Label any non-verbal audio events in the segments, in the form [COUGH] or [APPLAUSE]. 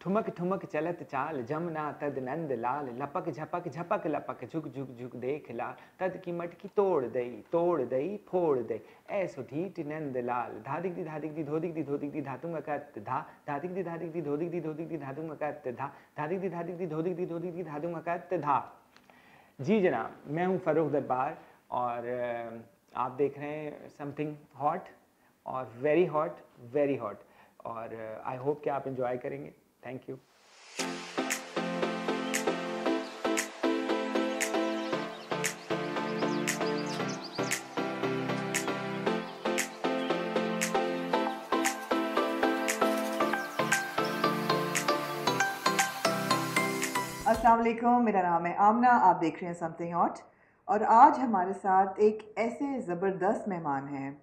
ठुमक ठुमक चलत चाल जमुना तद नंद लाल लपक झपक झपक लपक झुक झुक झुक देख लाल तद की मटकी तोड़ दई तोड़ दई फोड़ दई ऐसो ढीट नंद लाल धादिक दी धादिक दी धोदिक दी धोदिक दी धातुंग कत धा धादिक दी धादिक दी धोदिक दी धोदिक दी धातुंग कत धा धादिक दी धादिक दी धोदिक दी धोदिक दी धातुंग कत धा जी जनाब मैं हूँ फ़रूख दरबार और आप देख रहे हैं समथिंग हॉट और वेरी हॉट वेरी हॉट और आई uh, होप कि आप इंजॉय करेंगे थैंक यू अस्सलाम मेरा नाम है आमना, आप देख रहे हैं समथिंग हॉट और आज हमारे साथ एक ऐसे ज़बरदस्त मेहमान हैं,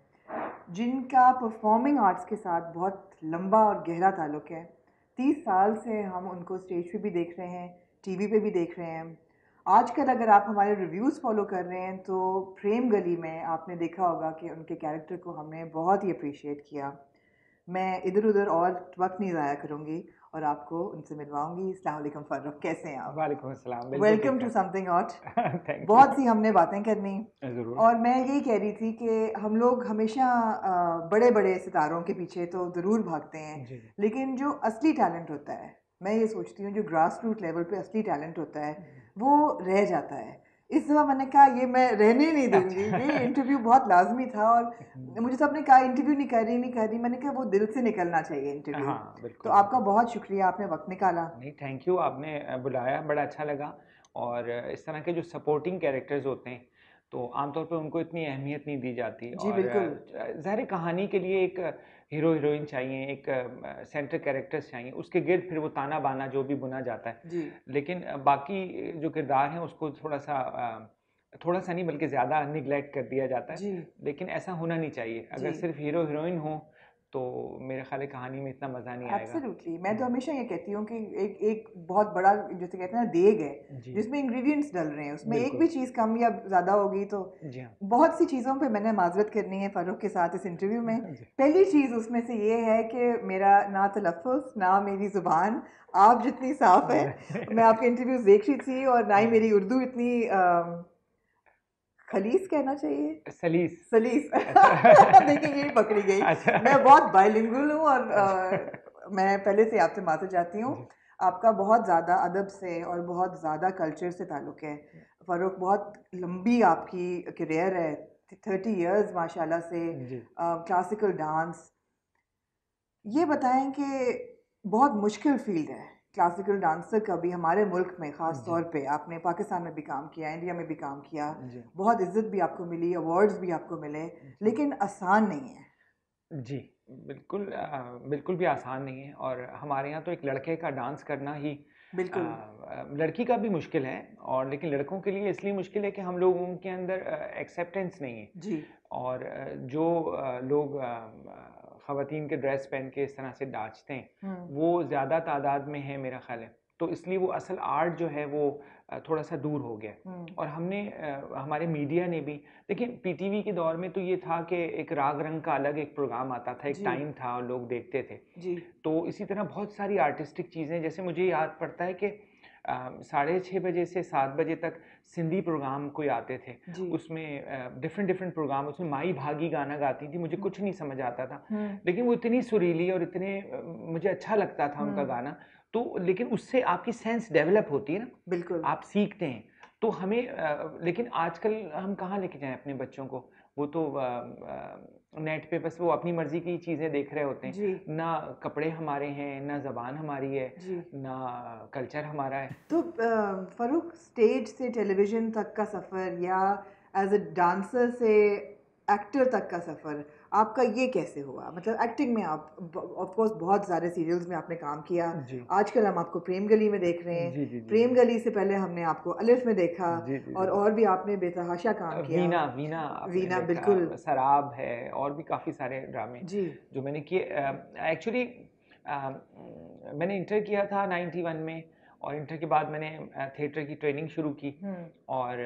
जिनका परफॉर्मिंग आर्ट्स के साथ बहुत लंबा और गहरा ताल्लुक़ है। तीस साल से हम उनको स्टेज पे भी देख रहे हैं, टीवी पे भी देख रहे हैं। आजकल अगर आप हमारे रिव्यूज़ फॉलो कर रहे हैं तो प्रेम गली में आपने देखा होगा कि उनके कैरेक्टर को हमने बहुत ही अप्रिशिएट किया। मैं इधर उधर और वक्त नहीं ज़ाया करूँगी और आपको उनसे मिलवाऊँगी। अस्सलाम फर्रुख कैसे हैं आप? वालेकुम अस्सलाम वेलकम टू समथिंग हॉट बहुत सी हमने बातें करनी। ज़रूर। और मैं यही कह रही थी कि हम लोग हमेशा बड़े बड़े सितारों के पीछे तो ज़रूर भागते हैं। लेकिन जो असली टैलेंट होता है मैं ये सोचती हूँ जो ग्रास रूट लेवल पे असली टैलेंट होता है वो रह जाता है। इस दफ़ा मैंने कहा ये मैं रहने नहीं दूँगी। अच्छा। ये इंटरव्यू बहुत लाजमी था और हम्म। मुझे सबने कहा इंटरव्यू नहीं कर रही नहीं कर रही। मैंने कहा वो दिल से निकलना चाहिए इंटरव्यू हाँ, तो आपका बहुत शुक्रिया आपने वक्त निकाला। नहीं थैंक यू आपने बुलाया बड़ा अच्छा लगा। और इस तरह के जो सपोर्टिंग कैरेक्टर्स होते हैं तो आमतौर पर उनको इतनी अहमियत नहीं दी जाती जी बिल्कुल। ज़ाहिर कहानी के लिए एक हीरो हीरोइन चाहिए एक सेंटर कैरेक्टर्स चाहिए उसके गिर्द फिर वो ताना बाना जो भी बुना जाता है। जी। लेकिन बाकी जो किरदार हैं उसको थोड़ा सा थोड़ा सा नहीं बल्कि ज़्यादा निगलेक्ट कर दिया जाता है। लेकिन ऐसा होना नहीं चाहिए। अगर सिर्फ़ हीरो हीरोइन हो तो मेरे ख्याल कहानी में इतना मज़ा नहीं आएगा। एब्सोल्युटली मैं तो हम्म। हमेशा ये कहती हूँ कि एक एक बहुत बड़ा जैसे कहते हैं ना देग है जिसमें इंग्रेडिएंट्स डल रहे हैं उसमें एक भी चीज़ कम या ज़्यादा होगी तो हाँ। बहुत सी चीज़ों पे मैंने माजरत करनी है फ़ारूक के साथ इस इंटरव्यू में। पहली चीज़ उसमें से ये है कि मेरा ना तलफ़ ना मेरी ज़ुबान आप जितनी साफ़ है। [LAUGHS] मैं आपके इंटरव्यूज़ देख रही थी और ना ही मेरी उर्दू इतनी खलीस कहना चाहिए? सलीस। सलीस। [LAUGHS] अच्छा। देखिए ये पकड़ी गई। अच्छा। मैं बहुत बायलिंगुअल हूँ और आ, मैं पहले से आपसे माफ़ी चाहती हूँ। आपका बहुत ज़्यादा अदब से और बहुत ज़्यादा कल्चर से ताल्लुक़ है। फ़रूक बहुत लंबी आपकी करियर है। थर्टी इयर्स माशाल्लाह से। क्लासिकल डांस ये बताएँ कि बहुत मुश्किल फ़ील्ड है। क्लासिकल डांसर का भी हमारे मुल्क में ख़ास तौर पे आपने पाकिस्तान में भी काम किया इंडिया में भी काम किया बहुत इज़्ज़त भी आपको मिली अवार्ड्स भी आपको मिले लेकिन आसान नहीं है। जी बिल्कुल आ, बिल्कुल भी आसान नहीं है और हमारे यहाँ तो एक लड़के का डांस करना ही बिल्कुल। आ, लड़की का भी मुश्किल है और लेकिन लड़कों के लिए इसलिए मुश्किल है कि हम लोगों के अंदर एक्सेप्टेंस नहीं है। जी। और जो लोग ख़वान के ड्रेस पहन के इस तरह से डांचते हैं। हम्म। वो ज़्यादा तादाद में है मेरा ख्याल है। तो इसलिए वो असल आर्ट जो है वो थोड़ा सा दूर हो गया। हम्म। और हमने हमारे मीडिया ने भी देखिए पीटीवी के दौर में तो ये था कि एक राग रंग का अलग एक प्रोग्राम आता था एक टाइम था और लोग देखते थे। जी। तो इसी तरह बहुत सारी आर्टिस्टिक चीज़ें जैसे मुझे याद पड़ता है कि साढ़े छः बजे से सात बजे तक सिंधी प्रोग्राम कोई आते थे। उसमें डिफरेंट डिफरेंट प्रोग्राम उसमें माई भागी गाना गाती थी मुझे हम्म। कुछ नहीं समझ आता था। हम्म। लेकिन वो इतनी सुरीली और इतने मुझे अच्छा लगता था उनका हम्म। गाना। तो लेकिन उससे आपकी सेंस डेवलप होती है ना? बिल्कुल। आप सीखते हैं। तो हमें लेकिन आजकल हम कहाँ लेके जाएँ अपने बच्चों को? वो तो नेट पे बस वो अपनी मर्ज़ी की चीज़ें देख रहे होते हैं। ना कपड़े हमारे हैं ना ज़बान हमारी है ना कल्चर हमारा है। तो फरुख स्टेज से टेलीविज़न तक का सफ़र या एज अ डांसर से एक्टर तक का सफ़र आपका ये कैसे हुआ? मतलब एक्टिंग में आप ऑफ़ कोर्स बहुत सारे सीरियल्स में आपने काम किया। आजकल हम आपको प्रेम गली में देख रहे हैं। जी, जी, प्रेम गली से पहले हमने आपको अलिफ में देखा जी, और और भी आपने बेतहाशा काम किया। वीना वीना वीना बिल्कुल। शराब है और भी काफ़ी सारे ड्रामे जी। जो मैंने किए एक्चुअली मैंने इंटर किया था नाइन्टी में। और इंटर के बाद मैंने थिएटर की ट्रेनिंग शुरू की। हम्म, और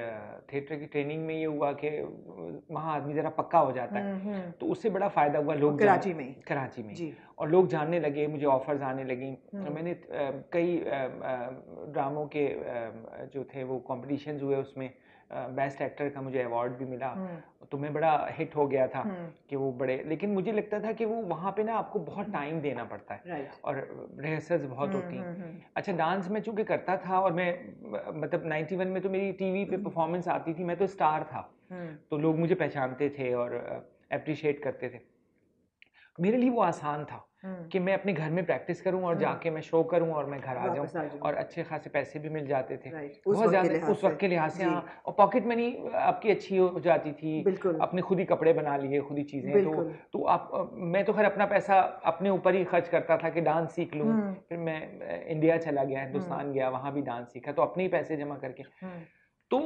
थिएटर की ट्रेनिंग में ये हुआ कि वहाँ आदमी ज़रा पक्का हो जाता है। हम्म, हम्म। तो उससे बड़ा फ़ायदा हुआ लोग कराची में। कराची में। और लोग जानने लगे मुझे ऑफर्स आने लगी। हम्म। मैंने कई ड्रामों के जो थे वो कॉम्पिटिशन हुए उसमें। बेस्ट एक्टर का मुझे अवार्ड भी मिला। हम्म, तो मैं बड़ा हिट हो गया था हम्म, कि वो बड़े लेकिन मुझे लगता था कि वो वहाँ पे ना आपको बहुत टाइम देना पड़ता है और रिहर्सल्स बहुत हम्म, होती हैं। हम्म, हम्म, अच्छा डांस मैं चूँकि करता था और मैं मतलब 91 में तो मेरी टीवी पे परफॉर्मेंस आती थी मैं तो स्टार था। हम्म, तो लोग मुझे पहचानते थे और अप्रिशिएट करते थे। मेरे लिए वो आसान था हम्म, कि मैं अपने घर में प्रैक्टिस करूँ और हम्म। जाके मैं शो करूँ और मैं घर आ जाऊँ और अच्छे खासे पैसे भी मिल जाते थे। बहुत ज़्यादा उस वक्त के लिहाज से हाँ और पॉकेट मनी आपकी अच्छी हो जाती थी अपने खुद ही कपड़े बना लिए खुद ही चीज़ें तो तो आप मैं तो खैर अपना पैसा अपने ऊपर ही खर्च करता था कि डांस सीख लूँ। हम्म, फिर मैं इंडिया चला गया हिंदुस्तान गया वहाँ भी डांस सीखा तो अपने ही पैसे जमा करके। तो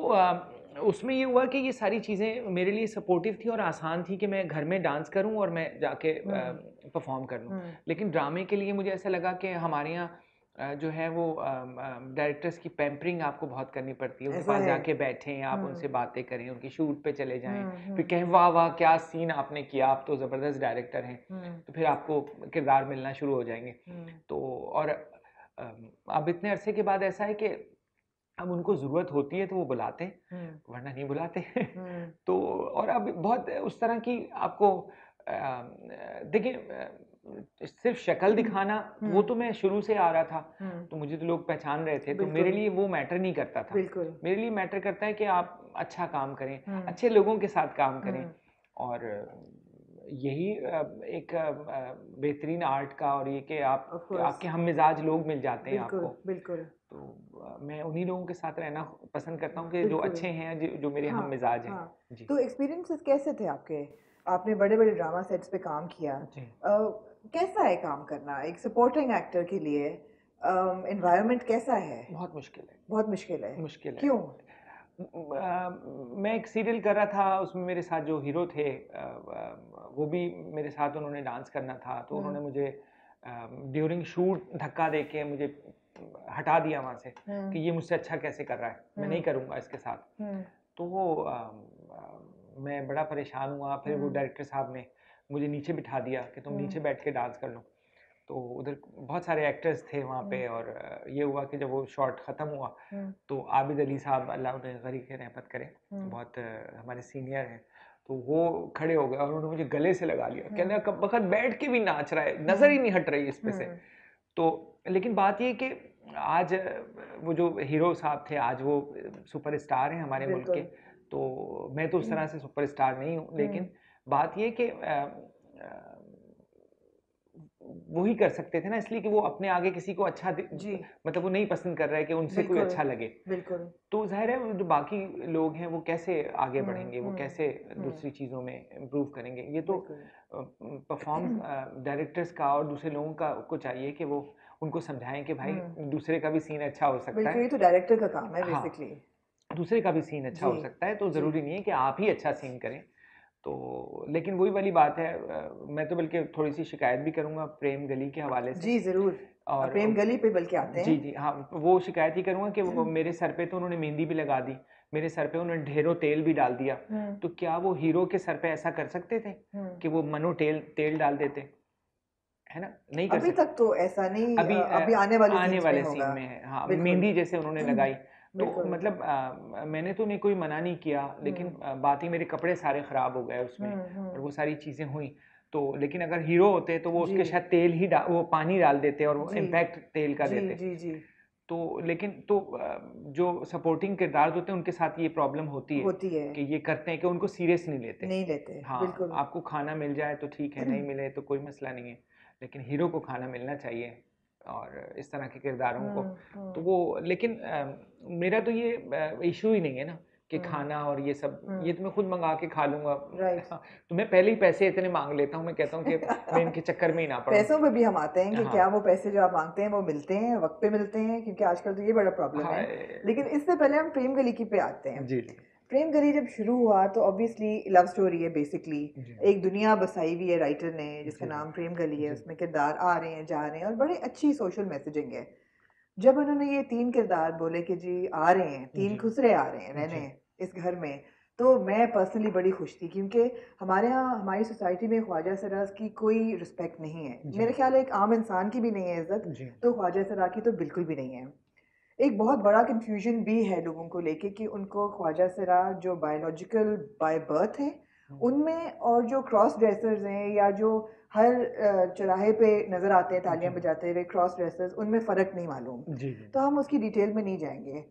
उसमें ये हुआ कि ये सारी चीज़ें मेरे लिए सपोर्टिव थी और आसान थी कि मैं घर में डांस करूँ और मैं जाके परफॉर्म कर लूँ। हम्म, लेकिन ड्रामे के लिए मुझे ऐसा लगा कि हमारे यहाँ जो है वो डायरेक्टर्स की पैम्परिंग आपको बहुत करनी पड़ती है। उनके पास। जाके बैठें आप हम्म। उनसे बातें करें उनकी शूट पे चले जाएँ। हम्म, फिर कहें वाह वाह क्या सीन आपने किया? आप तो ज़बरदस्त डायरेक्टर हैं। हम्म, तो फिर आपको किरदार मिलना शुरू हो जाएँगे। हम्म, तो और अब इतने अरसे के बाद ऐसा है कि अब उनको ज़रूरत होती है तो वो बुलाते वरना नहीं बुलाते [LAUGHS] तो और अब बहुत उस तरह की आपको देखिए सिर्फ़ शक्ल दिखाना वो। तो मैं शुरू से आ रहा था तो मुझे तो लोग पहचान रहे थे तो मेरे लिए वो मैटर नहीं करता था। मेरे लिए मैटर करता है कि आप अच्छा काम करें अच्छे लोगों के साथ काम करें और यही एक बेहतरीन आर्ट का और ये कि आप आपके हम मिजाज लोग मिल जाते हैं आपको। बिल्कुल। तो मैं उन्हीं लोगों के साथ रहना पसंद करता हूँ कि जो अच्छे हैं जो, मेरे हाँ, हम मिजाज हैं। हाँ। जी। तो एक्सपीरियंसेस कैसे थे आपके? आपने बड़े बड़े ड्रामा सेट्स पे काम किया। अ, कैसा है काम करना? एक सपोर्टिंग एक्टर के लिए एनवायरनमेंट कैसा है? बहुत मुश्किल है। बहुत मुश्किल है। मुश्किल है। क्यों? मैं एक सीरियल कर रहा था उसमें मेरे साथ जो हीरो थे वो भी मेरे साथ उन्होंने डांस करना था तो हम्म। उन्होंने मुझे ड्यूरिंग शूट धक्का दे के मुझे हटा दिया वहाँ से हम्म, कि ये मुझसे अच्छा कैसे कर रहा है? मैं हम्म। नहीं करूँगा इसके साथ। हम्म, तो वो मैं बड़ा परेशान हुआ। फिर वो। डायरेक्टर साहब ने मुझे नीचे बिठा दिया कि तुम। नीचे बैठ के डांस कर लो। तो उधर बहुत सारे एक्टर्स थे वहाँ पे और ये हुआ कि जब वो शॉट ख़त्म हुआ तो आबिद अली साहब अल्लाह उन्हें गरी के रहमत करे। बहुत हमारे सीनियर हैं। तो वो खड़े हो गए और उन्होंने मुझे गले से लगा लिया। कहने कब वक्त बैठ के भी नाच रहा है नज़र ही नहीं हट रही इस पे से। तो लेकिन बात ये कि आज वो जो हीरो साहब थे आज वो सुपरस्टार हैं हमारे मुल्क के। तो मैं तो उस तरह से सुपरस्टार नहीं हूँ लेकिन बात ये कि वही कर सकते थे ना इसलिए कि वो अपने आगे किसी को अच्छा जी। मतलब वो नहीं पसंद कर रहा है कि उनसे कोई अच्छा लगे। बिल्कुल। तो ज़ाहिर है जो बाकी लोग हैं वो कैसे आगे हम्म, बढ़ेंगे वो हम्म, कैसे हम्म। दूसरी चीज़ों में इम्प्रूव करेंगे? ये तो परफॉर्म डायरेक्टर्स का और दूसरे लोगों का को चाहिए कि वो उनको समझाएँ कि भाई हम्म। दूसरे का भी सीन अच्छा हो सकता है। तो डायरेक्टर का काम है हाँ। बेसिकली दूसरे का भी सीन अच्छा हो सकता है तो ज़रूरी नहीं है कि आप ही अच्छा सीन करें। तो लेकिन वही वाली बात है मैं तो बल्कि थोड़ी सी शिकायत भी करूँगा प्रेम गली के हवाले से। जी ज़रूर। और प्रेम गली पे बल्कि आते हैं। जी जी हाँ वो शिकायत ही करूँगा कि वो मेरे सर पे तो उन्होंने मेहंदी भी लगा दी मेरे सर पे उन्होंने ढेरों तेल भी डाल दिया। हम्म, तो क्या वो हीरो के सर पे ऐसा कर सकते थे हम्म। कि वो मनो तेल तेल डाल देते? है ना? नहीं कर अभी तक तो ऐसा नहीं अभी अभी आने वाले आने वाले सीन में है हाँ मेहंदी जैसे उन्होंने लगाई। तो मतलब अ, मैंने तो उन्हें कोई मना नहीं किया लेकिन बात ही मेरे कपड़े सारे खराब हो गए उसमें हम्म, और हम्म, वो सारी चीज़ें हुई। तो लेकिन अगर हीरो होते तो वो उसके शायद तेल ही वो पानी डाल देते और वो इम्पैक्ट तेल का जी देते। जी जी। तो लेकिन तो जो सपोर्टिंग किरदार होते हैं उनके साथ ये प्रॉब्लम होती है होती है। कि ये करते हैं कि उनको सीरियस नहीं लेते। नहीं लेते हाँ आपको खाना मिल जाए तो ठीक है नहीं मिले तो कोई मसला नहीं है। लेकिन हीरो को खाना मिलना चाहिए और इस तरह के किरदारों को। हम्म, हम्म, तो वो लेकिन अ, मेरा तो ये इशू ही नहीं है ना कि हम्म। खाना और ये सब। ये तो मैं खुद मंगा के खा लूँगा। [LAUGHS] तो मैं पहले ही पैसे इतने मांग लेता हूँ मैं कहता हूँ कि मैं इनके चक्कर में ही ना पड़ूं। पैसों पे भी हम आते हैं कि हाँ। क्या वो पैसे जो आप मांगते हैं वो मिलते हैं वक्त पे मिलते हैं क्योंकि आजकल तो ये बड़ा प्रॉब्लम है। लेकिन इससे पहले हम प्रेम गली की पे आते हैं। जी। प्रेम गली जब शुरू हुआ तो ऑब्वियसली लव स्टोरी है बेसिकली एक दुनिया बसाई हुई है राइटर ने जिसका नाम प्रेम गली है उसमें किरदार आ रहे हैं जा रहे हैं और बड़ी अच्छी सोशल मैसेजिंग है। जब उन्होंने ये तीन किरदार बोले कि जी आ रहे हैं तीन खुसरे आ रहे हैं रहने इस घर में तो मैं पर्सनली बड़ी खुश थी क्योंकि हमारे यहाँ हमारी सोसाइटी में ख्वाजा सराज की कोई रिस्पेक्ट नहीं है। मेरे ख्याल है एक आम इंसान की भी नहीं है इज़्ज़त तो ख्वाजा सरा की तो बिल्कुल भी नहीं है। एक बहुत बड़ा कन्फ्यूज़न भी है लोगों को लेके कि उनको ख्वाजा सरा जो बायोलॉजिकल बाय बर्थ है। उनमें और जो क्रॉस ड्रेसर्स हैं या जो हर चौराहे पे नज़र आते हैं तालियाँ बजाते हुए क्रॉस ड्रेसर्स उनमें फ़र्क नहीं मालूम। तो हम उसकी डिटेल में नहीं जाएँगे।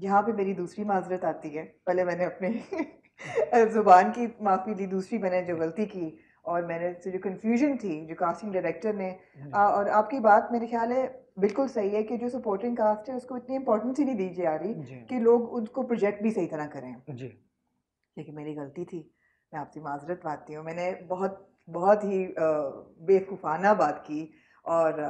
यहाँ पे मेरी दूसरी माजरत आती है। पहले मैंने अपने [LAUGHS] ज़ुबान की माफ़ी ली दूसरी मैंने जो गलती की और मैंने से जो कन्फ्यूज़न थी जो कास्टिंग डायरेक्टर ने और आपकी बात मेरे ख्याल है बिल्कुल सही है कि जो सपोर्टिंग कास्ट है उसको इतनी इंपॉर्टेंस ही नहीं दी जा रही कि लोग उनको प्रोजेक्ट भी सही तरह करें। जी। लेकिन मेरी गलती थी। मैं आपसे माजरत पाती हूँ। मैंने बहुत बहुत ही बेवकूफ़ाना बात की और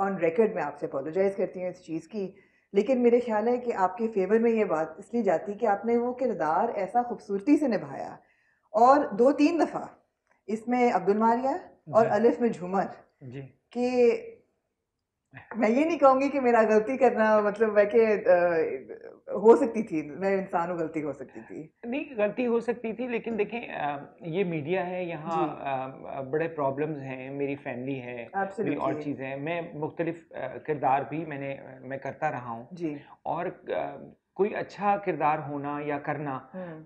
ऑन रिकॉर्ड मैं आपसे अपोलोजाइज़ करती हूँ इस चीज़ की। लेकिन मेरे ख्याल है कि आपके फेवर में ये बात इसलिए जाती कि आपने वो किरदार ऐसा खूबसूरती से निभाया। और दो तीन दफ़ा इसमें अब्दुल मारिया और अलिफ में झूमर कि मैं ये नहीं कहूँगी कि मेरा गलती करना मतलब वह के हो सकती थी मैं इंसान हूँ गलती हो सकती थी। नहीं गलती हो सकती थी लेकिन देखें ये मीडिया है यहाँ बड़े प्रॉब्लम्स हैं मेरी फैमिली है मेरी और चीज़ें हैं। मैं मुख्तलिफ़ किरदार भी मैंने मैं करता रहा हूँ। और कोई अच्छा किरदार होना या करना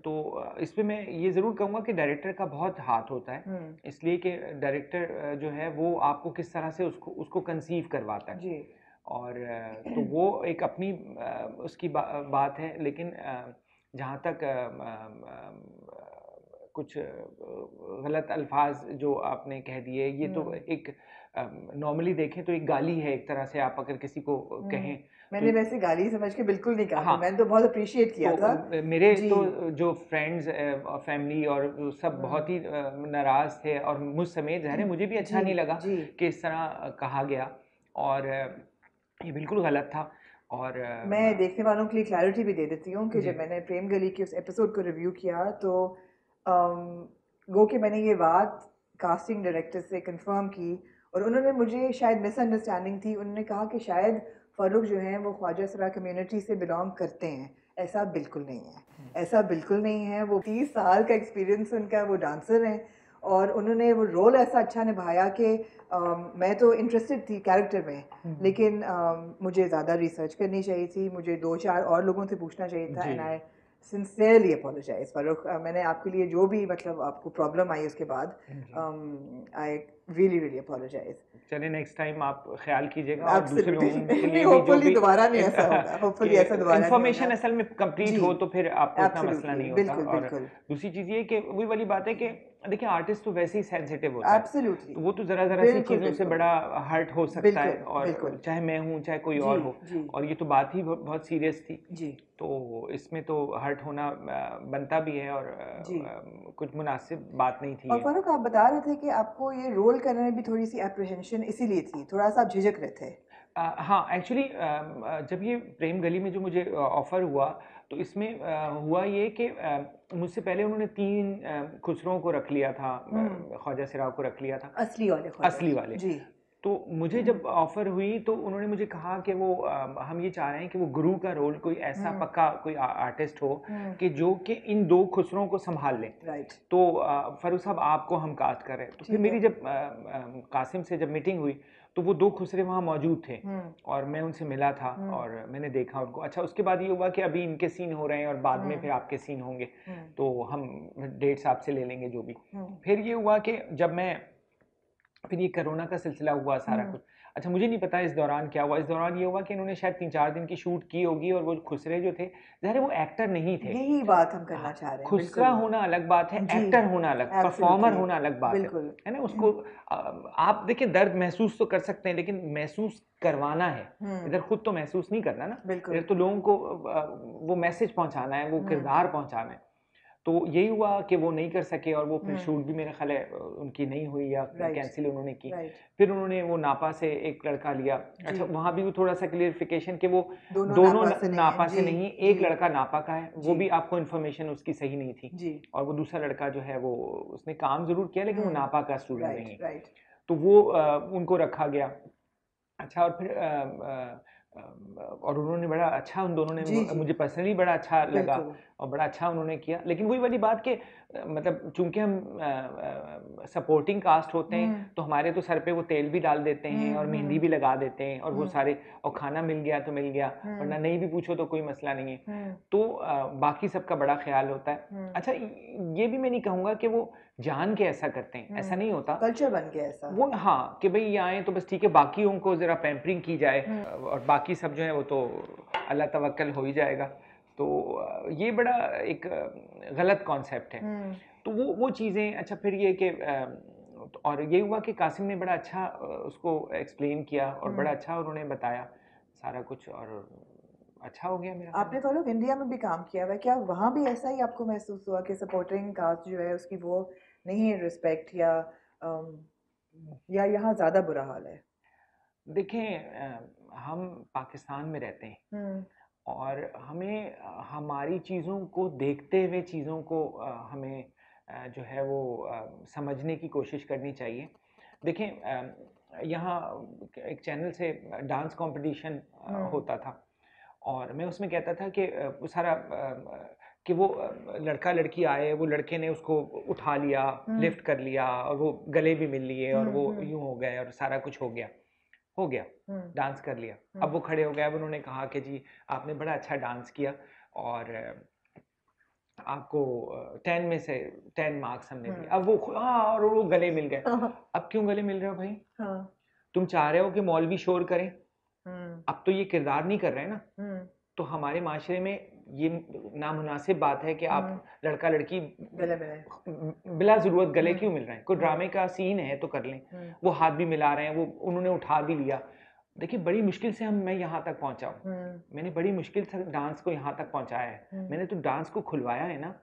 तो इस पर मैं ये ज़रूर कहूँगा कि डायरेक्टर का बहुत हाथ होता है। इसलिए कि डायरेक्टर जो है वो आपको किस तरह से उसको उसको कंसीव करवाता है। जी। और तो वो एक अपनी उसकी बा, बात है लेकिन जहाँ तक कुछ गलत अल्फाज जो आपने कह दिए ये तो एक नॉर्मली देखें तो एक गाली है एक तरह से आप अगर किसी को कहें मैंने तो, वैसे गाली समझ के बिल्कुल नहीं कहा हाँ, मैंने तो बहुत अप्रिशिएट किया तो, था। मेरे तो जो फ्रेंड्स फैमिली और सब हाँ। बहुत ही नाराज़ थे और मुझ समेत ज़ाहिर है मुझे भी अच्छा नहीं लगा कि इस तरह कहा गया और ये बिल्कुल गलत था और मैं देखने वालों के लिए क्लैरिटी भी दे देती हूँ कि जब मैंने प्रेम गली के उस एपिसोड को रिव्यू किया तो गो कि मैंने ये बात कास्टिंग डायरेक्टर से कंफर्म की और उन्होंने मुझे शायद मिसअंडरस्टैंडिंग थी। उन्होंने कहा कि शायद फ़ारूक जो हैं वो ख्वाजा सरा कम्युनिटी से बिलोंग करते हैं। ऐसा बिल्कुल नहीं है। हम्म। ऐसा बिल्कुल नहीं है। वो तीस साल का एक्सपीरियंस उनका वो डांसर हैं और उन्होंने वो रोल ऐसा अच्छा निभाया कि मैं तो इंटरेस्टेड थी कैरेक्टर में हम्म। लेकिन आ, मुझे ज़्यादा रिसर्च करनी चाहिए थी। मुझे दो चार और लोगों से पूछना चाहिए था and I sincerely apologise Farooq मैंने आपके लिए जो भी मतलब आपको प्रॉब्लम आई उसके बाद आई रियली रियली अपोलोजाइज चलिए नेक्स्ट टाइम आप ख्याल कीजिएगा और दूसरे लोगों के लिए भी जो भी दोबारा नहीं ऐसा होगा। [LAUGHS] होपफुली ऐसा दोबारा इंफॉर्मेशन असल में कंप्लीट हो तो फिर आपको इतना मसला नहीं होता और दूसरी चीज़ ये कि वही वाली बात है कि देखिए आर्टिस्ट तो वैसे ही सेंसिटिव होता है। एब्सोल्युटली तो वो तो जरा जरा सी चीज़ों से बड़ा हर्ट हो सकता है और चाहे मैं हूँ चाहे कोई और हो। और ये तो बात ही बहुत सीरियस थी। जी। तो इसमें तो हर्ट होना बनता भी है और कुछ मुनासिब बात नहीं थी और फारूक आप बता रहे थे कि आपको ये रोल करने में भी थोड़ी सी अप्रीहेंशन इसीलिए थी। थोड़ा सा आप झिझक रहे थे। हाँ एक्चुअली जब ये प्रेम गली में जो मुझे ऑफ़र हुआ तो इसमें हुआ ये कि मुझसे पहले उन्होंने तीन खुसरों को रख लिया था हम्म। ख्वाजा सिराव को रख लिया था। असली वाले असली वाले। जी। तो मुझे जब ऑफ़र हुई तो उन्होंने मुझे कहा कि वो हम ये चाह रहे हैं कि वो गुरु का रोल कोई ऐसा हम्म। पक्का कोई आ, आर्टिस्ट हो हम्म। कि जो कि इन दो खुसरों को संभाल ले। तो फरूख साहब आपको हम कास्ट कर रहे हैं। तो फिर मेरी जब आ, आ, कासिम से जब मीटिंग हुई तो वो दो खुसरे वहाँ मौजूद थे हम्म। और मैं उनसे मिला था और मैंने देखा उनको। अच्छा उसके बाद ये हुआ कि अभी इनके सीन हो रहे हैं और बाद में फिर आपके सीन होंगे। तो हम डेट्स आपसे ले लेंगे जो भी। फिर ये हुआ कि जब मैं फिर ये कोरोना का सिलसिला हुआ सारा कुछ अच्छा मुझे नहीं पता इस दौरान क्या हुआ। इस दौरान ये हुआ कि इन्होंने शायद तीन चार दिन की शूट की होगी और वो खुसरे जो थे जहर वो एक्टर नहीं थे। यही बात हम करना चाह रहे हैं खुसरा होना अलग बात है एक्टर होना अलग परफॉर्मर होना अलग बात है है ना? उसको आप देखिए दर्द महसूस तो कर सकते हैं लेकिन महसूस करवाना है। हम्म। इधर खुद तो महसूस नहीं करना ना। इधर तो लोगों को वो मैसेज पहुंचाना है वो हम्म। किरदार पहुंचाना है। तो यही हुआ कि वो नहीं कर सके और वो फिर शूट भी मेरा ख्याल है उनकी नहीं हुई या कैंसिल उन्होंने की। फिर उन्होंने वो नापा से एक लड़का लिया। अच्छा वहाँ भी वो थोड़ा सा क्लियरिफिकेशन कि वो दोनों, दोनों नापा से, नापा से नहीं एक लड़का नापा का है वो भी आपको इन्फॉर्मेशन उसकी सही नहीं थी। और वो दूसरा लड़का जो है वो उसने काम ज़रूर किया लेकिन वो हम्म। नापा का स्टूडेंट नहीं तो वो उनको रखा गया। अच्छा और फिर और उन्होंने बड़ा अच्छा उन दोनों ने मुझे पर्सनली बड़ा अच्छा लगा। और बड़ा अच्छा उन्होंने किया। लेकिन वही वाली बात कि मतलब चूँकि हम सपोर्टिंग कास्ट होते हैं हम्म। तो हमारे तो सर पे वो तेल भी डाल देते हैं और हम्म, मेहंदी हम्म। भी लगा देते हैं और वो सारे और खाना मिल गया तो मिल गया वरना नहीं भी पूछो तो कोई मसला नहीं है। तो आ, बाकी सबका बड़ा ख्याल होता है। अच्छा ये भी मैं नहीं कहूँगा कि वो जान के ऐसा करते हैं ऐसा नहीं होता। कल्चर बन गया ऐसा। वो हाँ कि भाई ये आए तो बस ठीक है बाकियों को ज़रा पैम्परिंग की जाए और बाकी सब जो है वो तो अल्लाह तवक्ल हो ही जाएगा। तो ये बड़ा एक गलत कॉन्सेप्ट है हम्म। तो वो वो चीज़ें अच्छा फिर ये कि और ये हुआ कि कासिम ने बड़ा अच्छा उसको एक्सप्लेन किया और बड़ा हम्म। अच्छा उन्होंने बताया सारा कुछ और अच्छा हो गया मेरा आपने तो लोग इंडिया में भी काम किया हुआ क्या वहाँ भी ऐसा ही आपको महसूस हुआ कि सपोर्टिंग कास्ट जो है उसकी वो नहीं रिस्पेक्ट या या यहाँ ज़्यादा बुरा हाल है देखें हम पाकिस्तान में रहते हैं हम्म। और हमें हमारी चीज़ों को देखते हुए चीज़ों को हमें जो है वो समझने की कोशिश करनी चाहिए। देखें यहाँ एक चैनल से डांस कंपटीशन होता था और मैं उसमें कहता था कि सारा कि वो लड़का लड़की आए वो लड़के ने उसको उठा लिया लिफ्ट कर लिया और वो गले भी मिल लिए और वो यूँ हो गए और सारा कुछ हो गया। हो गया डांस कर लिया। अब वो खड़े हो गए अब उन्होंने कहा कि जी आपने बड़ा अच्छा डांस किया और आपको टेन में से टेन मार्क्स हमने दिए। अब वो हाँ और वो गले मिल गए। अब क्यों गले मिल रहे हो भाई? हाँ। तुम चाह रहे हो कि मौलवी शोर करें? अब तो ये किरदार नहीं कर रहे ना? तो हमारे माशरे में ये नामुनासिब बात है कि आप लड़का लड़की बिला ज़रूरत गले क्यों मिल रहे हैं? कोई ड्रामे का सीन है तो कर लें। वो हाथ भी मिला रहे हैं वो उन्होंने उठा भी लिया। देखिए बड़ी मुश्किल से हम मैं यहाँ तक पहुँचा हूँ। मैंने बड़ी मुश्किल से डांस को यहाँ तक पहुँचाया है। मैंने तो डांस को खुलवाया है ना।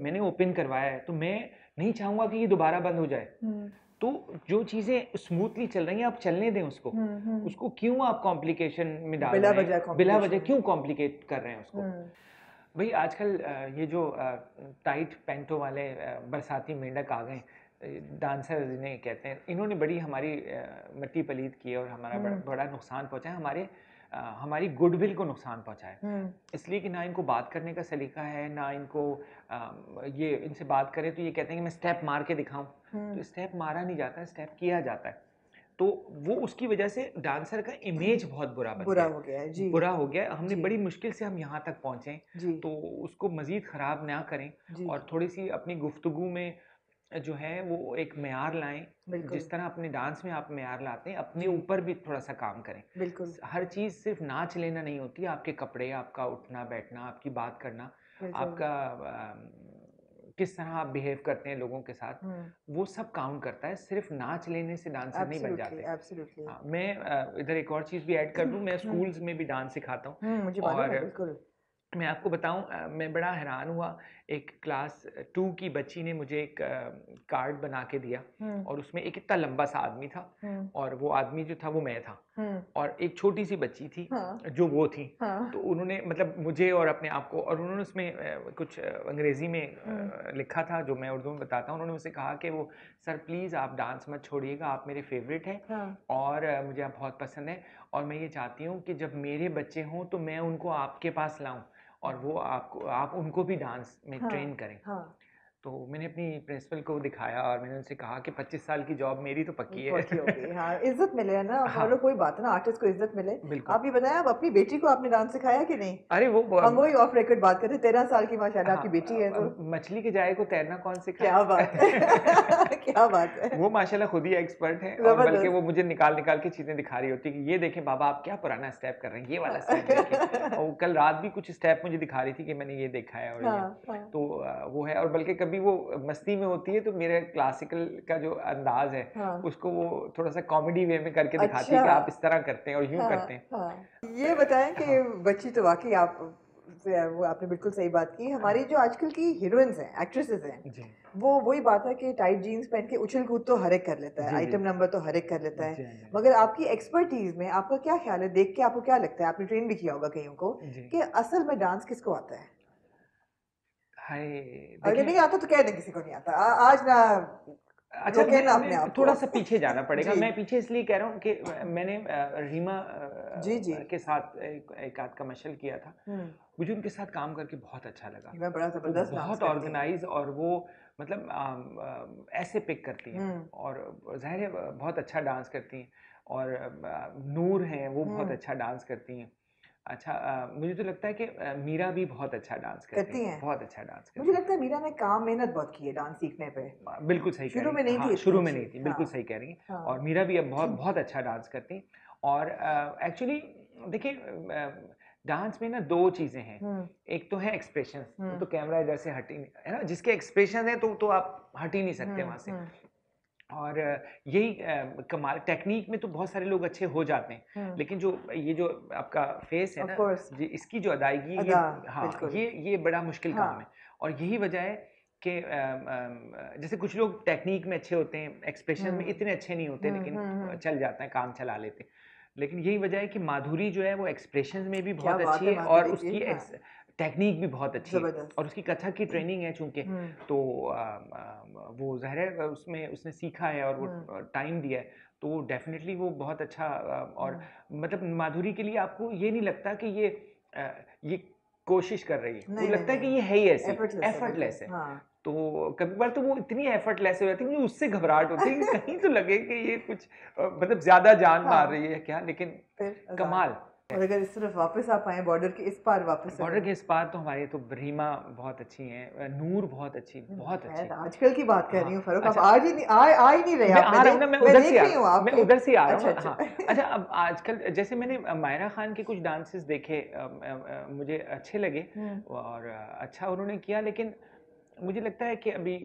मैंने ओपन करवाया है। तो मैं नहीं चाहूँगा कि ये दोबारा बंद हो जाए। तो जो चीज़ें स्मूथली चल रही हैं आप चलने दें उसको। उसको क्यों आप कॉम्प्लिकेशन में डाल रहे हैं? बिला वजह क्यों कॉम्प्लिकेट कर रहे हैं उसको? भाई आजकल ये जो टाइट पैंटों वाले बरसाती मेंढक आ गए डांसर जिन्हें कहते हैं इन्होंने बड़ी हमारी मट्टी पलीद की और हमारा बड़ा, हम्म। बड़ा नुकसान पहुँचा है। हमारे हमारी गुडविल को नुकसान पहुँचा है हम्म। इसलिए कि ना इनको बात करने का सलीका है ना इनको आ, ये इनसे बात करें तो ये कहते हैं कि मैं स्टेप मार के दिखाऊँ। हम्म। तो स्टेप मारा नहीं जाता स्टेप किया जाता है। तो वो उसकी वजह से डांसर का इमेज बहुत बुरा बन बुरा हो गया है जी। बुरा हो गया। हमने बड़ी मुश्किल से हम यहाँ तक पहुँचे। तो उसको मज़ीद ख़राब ना करें और थोड़ी सी अपनी गुफ्तगु में जो है वो एक मैार लाएँ। जिस तरह अपने डांस में आप मैार लाते हैं अपने ऊपर भी थोड़ा सा काम करें। बिल्कुल। हर चीज़ सिर्फ़ नाच लेना नहीं होती आपके कपड़े आपका उठना बैठना आपकी बात करना आपका किस तरह आप बिहेव करते हैं लोगों के साथ हम्म। वो सब काउंट करता है सिर्फ़ नाच लेने से डांसर नहीं बन जाते। हाँ, मैं इधर एक और चीज़ भी ऐड कर दूँ मैं स्कूल्स हम्म। में भी डांस सिखाता हूँ। और मैं आपको बताऊँ मैं बड़ा हैरान हुआ एक क्लास टू की बच्ची ने मुझे एक कार्ड बना के दिया और उसमें एक इतना लंबा सा आदमी था और वो आदमी जो था वो मैं था और एक छोटी सी बच्ची थी हाँ। जो वो थी। हाँ। तो उन्होंने मतलब मुझे और अपने आप को और उन्होंने उसमें कुछ अंग्रेज़ी में लिखा था जो मैं उर्दू में बताता हूँ। उन्होंने मुझसे कहा कि वो सर प्लीज़ आप डांस मत छोड़िएगा आप मेरे फेवरेट हैं हाँ। और मुझे आप बहुत पसंद है और मैं ये चाहती हूँ कि जब मेरे बच्चे हों तो मैं उनको आपके पास लाऊं। और वो आपको आप उनको भी डांस में हाँ, ट्रेन करें हाँ. तो मैंने अपनी प्रिंसिपल को दिखाया और मैंने उनसे कहा कि 25 साल की जॉब मेरी तो पक्की है। पक्की हाँ इज़्ज़त मिले है ना? हाँ। कोई बात ना आर्टिस्ट को इज़्ज़त मिले। आप ये बताया आप अपनी बेटी को आपने डांस सिखाया कि नहीं? अरे वो हम वही ऑफ़ रिकॉर्ड बात करते तेरह साल की माशाल्लाह आपकी हाँ, बेटी है तो। मछली के जाए को तैरना कौन से क्या बात है। [LAUGHS] क्या बात है। वो माशाल्लाह खुद ही एक्सपर्ट है बल्कि वो मुझे निकाल निकाल के चीज़ें दिखा रही होती है ये देखें बाबा आप क्या पुराना स्टेप कर रहे हैं ये वाला स्टेप [LAUGHS] और कल रात भी कुछ स्टेप मुझे दिखा रही थी कि मैंने ये देखा है और तो वो है और बल्कि कभी वो मस्ती में होती है तो मेरे क्लासिकल का जो अंदाज है हाँ। उसको वो थोड़ा सा कॉमेडी वे में करके दिखाती अच्छा। है कि अच्छा। आप इस तरह करते हैं और यूँ हाँ, करते हैं हाँ। ये बताएँ कि हाँ। बच्ची तो वाकई आप वो आपने बिल्कुल सही बात की हमारी जो आजकल की हीरोइंस हैं एक्ट्रेसेस हैं वो वही बात है कि टाइट जीन्स पहन के उछल कूद तो हर एक कर लेता है आइटम नंबर तो हर एक कर लेता है मगर आपकी एक्सपर्टीज में आपका क्या ख्याल है देख के आपको क्या लगता है आपने ट्रेन भी किया होगा कईयों को कि असल में डांस किसको आता है हाय अगर नहीं आता तो कह दें किसी को नहीं आता। आज ना अच्छा मैं, मैं थोड़ा सा पीछे जाना पड़ेगा। मैं पीछे इसलिए कह रहा हूँ कि मैंने रीमा जी जी। के साथ एक, आध कमर्शियल किया था। हम्म। मुझे उनके साथ काम करके बहुत अच्छा लगा। बड़ा ज़बरदस्त बहुत ऑर्गेनाइज और वो मतलब आ, आ, ऐसे पिक करती हैं। हम्म। और ज़ाहिर है बहुत अच्छा डांस करती हैं। और नूर हैं वो बहुत हम्म। अच्छा डांस करती हैं। अच्छा आ, मुझे तो लगता है कि मीरा भी बहुत अच्छा डांस करती, करती हैं बहुत अच्छा डांस करती मुझे लगता है मीरा ने काम मेहनत बहुत की है डांस सीखने पे। बिल्कुल सही शुरू में नहीं हाँ, थी शुरू में नहीं थी बिल्कुल हाँ, सही कह रही हैं। हाँ, और मीरा भी अब बहुत बहुत अच्छा डांस करती हैं। और एक्चुअली देखिए डांस में ना दो चीज़ें हैं। हम्म। एक तो है एक्सप्रेशन हम्म। तो कैमरा इधर से हटी है ना? जिसके एक्सप्रेशन है तो तो आप हट ही नहीं सकते हम्म, वहाँ से। और यही कमाल टेक्निक में तो बहुत सारे लोग अच्छे हो जाते हैं। लेकिन जो ये जो आपका फेस है ना इसकी जो अदायगी ये हाँ ये ये बड़ा मुश्किल हाँ. काम है। और यही वजह है कि जैसे कुछ लोग टेक्निक में अच्छे होते हैं एक्सप्रेशन में इतने अच्छे नहीं होते लेकिन चल जाते हैं काम चला लेते हैं। लेकिन यही वजह है कि माधुरी जो है वो एक्सप्रेशन में भी बहुत अच्छी है, है और उसकी टेक्निक। भी बहुत अच्छी है और उसकी कथक की ट्रेनिंग है चूँकि हम्म। तो आ, आ, वो जहर है उसमें उसने सीखा है और वो टाइम हम्म। दिया है तो डेफिनेटली वो बहुत अच्छा और हम्म। मतलब माधुरी के लिए आपको ये नहीं लगता कि ये ये कोशिश कर रही है वो लगता है कि ये है ही ऐसे एफर्टलेस है हाँ। तो कभी बार तो वो इतनी एफर्टलेस हो जाती है मुझे उससे घबराहट होती है [LAUGHS] कहीं तो लगे कि ये कुछ मतलब ज़्यादा जान हाँ। मार रही है क्या लेकिन कमाल और अगर इस तरफ़ वापस आप आए बॉर्डर के इस पार वापस बॉर्डर के इस पार तो हमारे तो ब्रहीमा बहुत अच्छी हैं नूर बहुत अच्छी हम्म, बहुत अच्छी। आजकल की बात कर रही हूँ फरूक अच्छा, आज ही नहीं आ, आ ही नहीं रहे मैं आ रहा हूँ मैं उधर से आ मैं उधर से आ रहा हूँ। अच्छा, हाँ अच्छा अब आजकल जैसे मैंने मायरा खान के कुछ डांसेस देखे मुझे अच्छे लगे हम्म। और अच्छा उन्होंने किया लेकिन मुझे लगता है कि अभी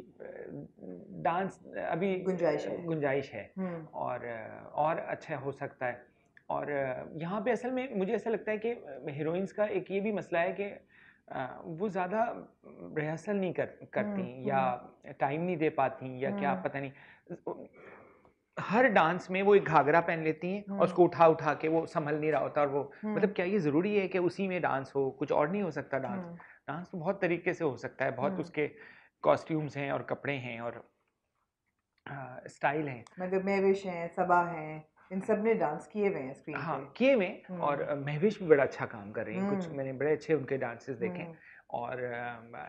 डांस अभी गुंजाइश है। गुंजाइश है हम्म। और और अच्छा हो सकता है। और यहाँ पे असल में मुझे ऐसा लगता है कि हीरोइंस का एक ये भी मसला है कि वो ज़्यादा रिहर्सल नहीं कर करती या टाइम। नहीं दे पाती या क्या पता नहीं। हर डांस में वो एक घाघरा पहन लेती हैं और उसको उठा उठा के वो संभल नहीं रहा होता और वो मतलब क्या ये ज़रूरी है कि उसी में डांस हो कुछ और नहीं हो सकता डांस डांस तो बहुत तरीके से हो सकता है बहुत। उसके कॉस्ट्यूम्स हैं और कपड़े हैं और स्टाइल हैं। मतलब महविश हैं सबा हैं। इन सबने डांस किए हुए हैं स्क्रीन हाँ किए हुए हम्म। और महविश भी बड़ा अच्छा काम कर रही हैं। कुछ हम्म। मैंने बड़े अच्छे उनके डांसेस देखे और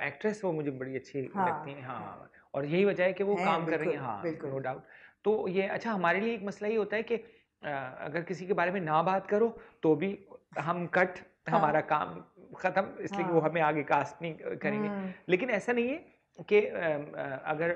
एक्ट्रेस वो मुझे बड़ी अच्छी हाँ, लगती हैं हाँ, हाँ और यही वजह है कि वो काम कर रही हैं हाँ नो डाउट तो ये अच्छा हमारे लिए एक मसला ये होता है कि अगर किसी के बारे में ना बात करो तो भी हम कट हाँ, हमारा काम ख़त्म इसलिए हाँ, वो हमें आगे कास्ट नहीं करेंगे। हम्म। लेकिन ऐसा नहीं है कि अगर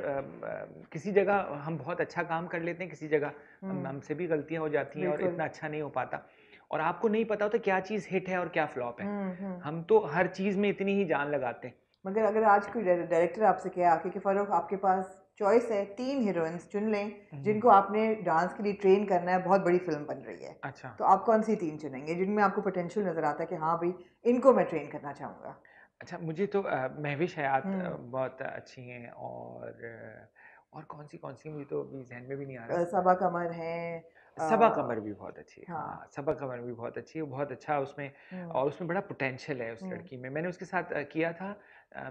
किसी जगह हम बहुत अच्छा काम कर लेते हैं किसी जगह हम्म। हमसे भी गलतियाँ हो जाती हैं और इतना अच्छा नहीं हो पाता। और आपको नहीं पता होता क्या चीज़ हिट है और क्या फ्लॉप है। हम्म, हम तो हर चीज़ में इतनी ही जान लगाते हैं। मगर अगर आज कोई डायरेक्टर आपसे कहे आके कि फ़ारूक आपके पास चॉइस है तीन हीरोइंस चुन लें हम्म। जिनको आपने डांस के लिए ट्रेन करना है बहुत बड़ी फ़िल्म बन रही है। अच्छा। तो आप कौन सी तीन चुनेंगे जिनमें आपको पोटेंशियल नज़र आता है कि हाँ भाई इनको मैं ट्रेन करना चाहूँगा? अच्छा मुझे तो महविश हयात। बहुत अच्छी हैं और और कौन सी कौन सी मुझे तो अभी जहन में भी नहीं आ रहा। सबा कमर है सबा कमर भी बहुत अच्छी है। हाँ।, हाँ सबा कमर भी बहुत अच्छी है बहुत अच्छा उसमें। और उसमें बड़ा पोटेंशियल है उस लड़की में। मैंने उसके साथ किया था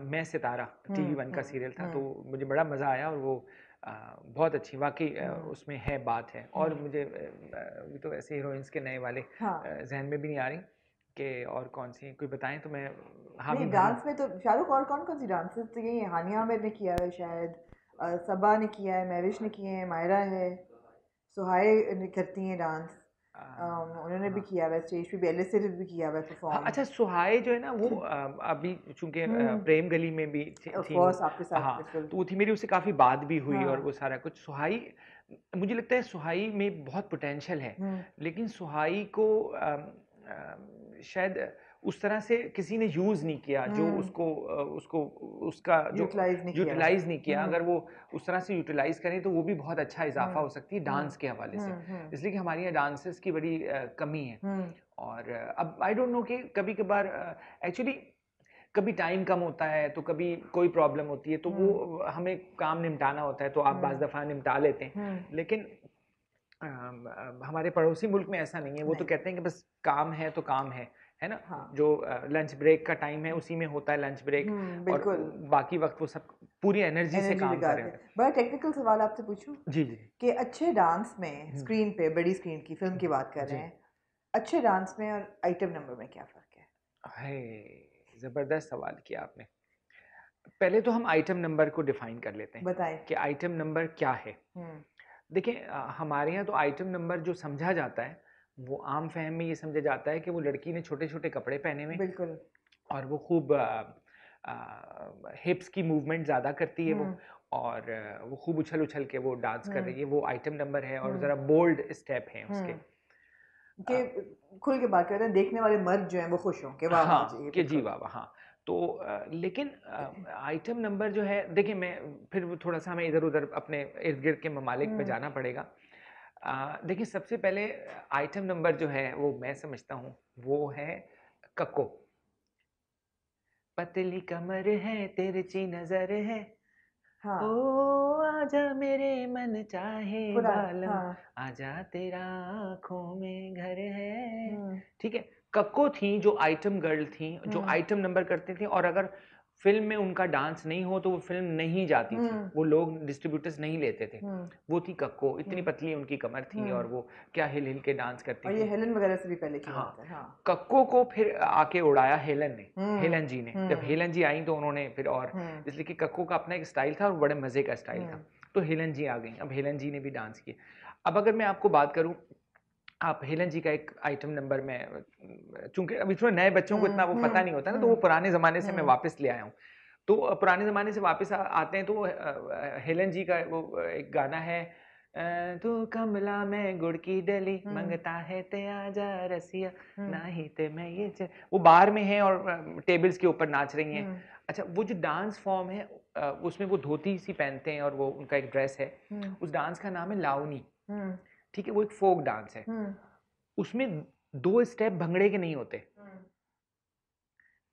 मैं सितारा टीवी वन का सीरियल था तो मुझे बड़ा मज़ा आया और वो आ, बहुत अच्छी वाकई उसमें है बात है। और मुझे तो ऐसे हीरोइंस के नए वाले हाँ। जहन में भी नहीं आ रही। कि और कौन सी कोई बताएँ तो मैं हाँ नहीं डांस में तो शाहरुख और कौन कौन सी डांसेस तो यही हानिया आमिर ने किया है शायद सबा ने किया है महविश ने किए हैं मायरा है सुहाए करती हैं डांस उन्होंने भी हाँ। किया हुआ स्टेज पे बेले से भी किया हुआ परफॉर्म हाँ, अच्छा सुहाए जो है ना वो [CLEARS THROAT] अभी चूँकि हम्म। प्रेम गली में भी थी, थी आपके साथ हाँ तो वो थी मेरी उससे काफ़ी बात भी हुई और वो सारा कुछ। सुहाई मुझे लगता है सुहाई में बहुत पोटेंशियल है हम्म। लेकिन सुहाई को शायद उस तरह से किसी ने यूज़ नहीं किया जो हम्म। उसको उसको उसका जो यूटिलाइज नहीं नहीं किया। हम्म। अगर वो उस तरह से यूटिलाइज करें तो वो भी बहुत अच्छा इजाफा हम्म। हो सकती है डांस के हवाले से। इसलिए कि हमारे यहाँ डांसेस की बड़ी कमी है। और अब आई डोंट नो कि कभी कभार एक्चुअली कभी टाइम कम होता है तो कभी कोई प्रॉब्लम होती है तो वो हमें काम निपटाना होता है तो आप बाज दफ़ा निपटा लेते हैं। लेकिन हमारे पड़ोसी मुल्क में ऐसा नहीं है। वो नहीं। तो कहते हैं कि बस काम है तो काम है है ना? हाँ। जो लंच ब्रेक का टाइम है उसी में होता है लंच ब्रेक हम्म, और बाकी वक्त वो सब पूरी एनर्जी एनर्जी से काम कर रहे हैं। बड़ा टेक्निकल सवाल आपसे पूछूँ जी जी। कि अच्छे डांस में हम्म। स्क्रीन पे बड़ी स्क्रीन की फ़िल्म की बात कर रहे हैं अच्छे डांस में और आइटम नंबर में क्या फ़र्क है? ज़बरदस्त सवाल किया आपने। पहले तो हम आइटम नंबर को डिफाइन कर लेते हैं बताएँ। कि आइटम नंबर क्या है। हम्म, देखिए हमारे यहाँ तो आइटम नंबर जो समझा जाता है वो आम फहम में ये समझा जाता है कि वो लड़की ने छोटे छोटे कपड़े पहने हुए बिल्कुल और वो खूब हिप्स की मूवमेंट ज़्यादा करती है वो हम्म, और वो खूब उछल उछल के वो डांस कर हम्म। रही है वो आइटम नंबर है और हम्म। ज़रा बोल्ड स्टेप हैं उसके हम्म। कि खुल के बात करते हैं देखने वाले मर्द जो हैं वो खुश हों कि वाह हाँ जी कि जी वाह वाह हाँ तो लेकिन आइटम नंबर जो है देखिए मैं फिर थोड़ा सा हमें इधर उधर अपने इर्द गिर्द के ममालिक में। जाना पड़ेगा। देखिए सबसे पहले आइटम नंबर जो है वो मैं समझता हूँ वो है कक्को। पतली कमर है तिरछी नज़र है। हाँ। ओ आजा मेरे मन चाहे बालम। हाँ। आजा तेरा आँखों में घर है। ठीक है? कक्को थी जो आइटम गर्ल थी जो हम्म। आइटम नंबर करती थी और अगर फ़िल्म में उनका डांस नहीं हो तो वो फ़िल्म नहीं जाती थी हम्म। वो लोग डिस्ट्रीब्यूटर्स नहीं लेते थे हम्म। वो थी कक्को इतनी। पतली उनकी कमर थी। और वो क्या हिल हिल के डांस करती और ये थी हेलन वगैरह से भी पहले की हाँ। हाँ कक्को को फिर आके उड़ाया हेलन ने हेलन जी ने जब। हेलन जी आई तो उन्होंने फिर और इसलिए कि कक्को का अपना एक स्टाइल था और बड़े मज़े का स्टाइल था तो हेलन जी आ गई अब हेलन जी ने भी डांस किया अब अगर मैं आपको बात करूँ आप हेलन जी का एक आइटम नंबर में चूँकि अभी थोड़े नए बच्चों को इतना वो हम्म, पता नहीं होता ना तो वो हम्म, पुराने ज़माने से मैं हम्म। वापस ले आया हूँ। तो पुराने ज़माने से वापस आते हैं तो हेलन जी का वो एक गाना है तू कमला में गुड़ की डली हम्म। मंगता है ते आजा रसिया हम्म, नहीं ते मैं ये च-" वो बार में है और टेबल्स के ऊपर नाच रही हैं। हम्म, अच्छा वो जो डांस फॉर्म है उसमें वो धोती सी पहनते हैं और वो उनका एक ड्रेस है। हम्म, उस डांस का नाम है लावनी। हम्म, ठीक है वो एक फोक डांस है। हम्म, उसमें दो स्टेप भंगड़े के नहीं होते।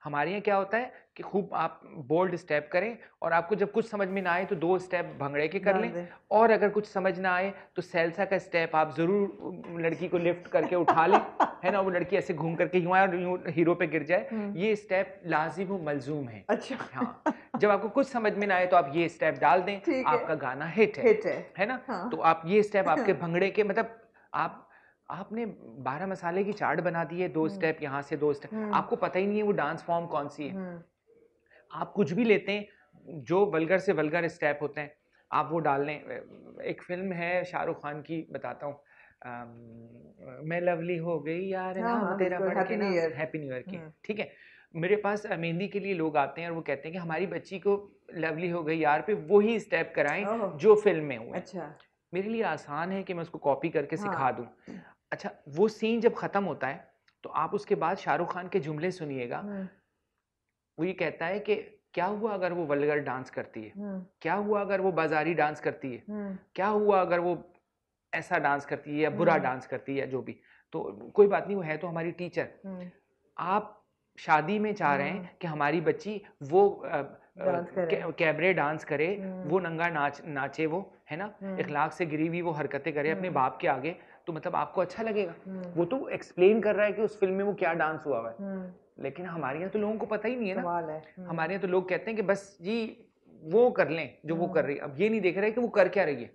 हमारे यहाँ क्या होता है कि खूब आप बोल्ड स्टेप करें और आपको जब कुछ समझ में ना आए तो दो स्टेप भंगड़े के कर लें और अगर कुछ समझ ना आए तो सेल्सा का स्टेप आप ज़रूर लड़की को लिफ्ट करके उठा लें [LAUGHS] है ना? वो लड़की ऐसे घूम करके यूँ आए और यूँ हीरो पे गिर जाए। हम्म, ये स्टेप लाजिम व मलजूम है। अच्छा। हाँ। जब आपको कुछ समझ में ना आए तो आप ये स्टेप डाल दें आपका गाना हिट है। हिट है। है ना? हाँ। तो आप ये स्टेप आपके [LAUGHS] भंगड़े के मतलब आप आपने बारह मसाले की चाट बना दी है दो हम्म। स्टेप यहाँ से दो स्टेप हम्म। आपको पता ही नहीं है वो डांस फॉर्म कौन सी है हम्म, आप कुछ भी लेते हैं जो वलगर से वलगर स्टेप होते हैं आप वो डाल लें एक फ़िल्म है शाहरुख खान की बताता हूँ मैं लवली हो गई यार तेरा। हैप्पी न्यू ईयर की हम्म। ठीक है मेरे पास मेहंदी के लिए लोग आते हैं और वो कहते हैं कि हमारी बच्ची को लवली हो गई यार पे वही स्टेप कराएँ जो फ़िल्म में हुए अच्छा मेरे लिए आसान है कि मैं उसको कॉपी करके हाँ। सिखा दूँ अच्छा वो सीन जब ख़त्म होता है तो आप उसके बाद शाहरुख खान के जुमले सुनिएगा हम्म, वो ये कहता है कि क्या हुआ अगर वो वल्गर डांस करती है हम्म, क्या हुआ अगर वो बाजारी डांस करती है हम्म, क्या हुआ अगर वो ऐसा डांस करती है या बुरा। डांस करती है या जो भी तो कोई बात नहीं वो है तो हमारी टीचर आप शादी में चाह रहे। हैं कि हमारी बच्ची वो। कैबरे डांस करे। वो नंगा नाच नाचे वो है ना। इखलाक से गिरी हुई वो हरकतें करे अपने। बाप के आगे तो मतलब आपको अच्छा लगेगा। हम्म, वो तो एक्सप्लेन कर रहा है कि उस फ़िल्म में वो क्या डांस हुआ हुआ है। हम्म, लेकिन हमारे यहाँ तो लोगों को पता ही नहीं है ना। है। हम्म, हमारे यहाँ तो लोग कहते हैं कि बस जी वो कर लें जो वो। कर रही है। अब ये नहीं देख रहे कि वो कर क्या रही है।